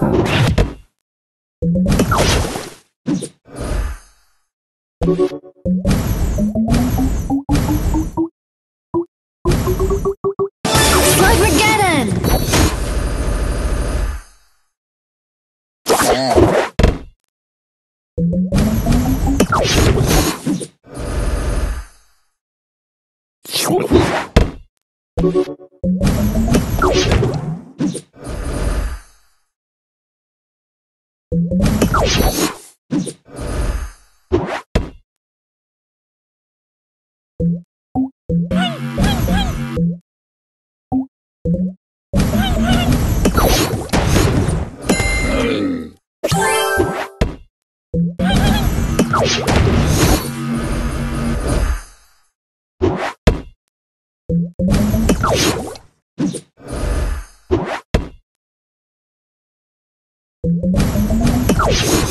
Flugmageddon! you you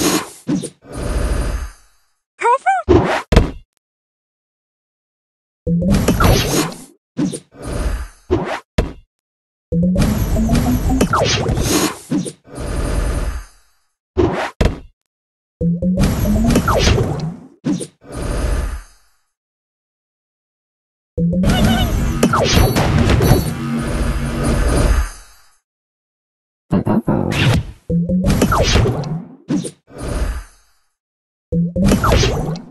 you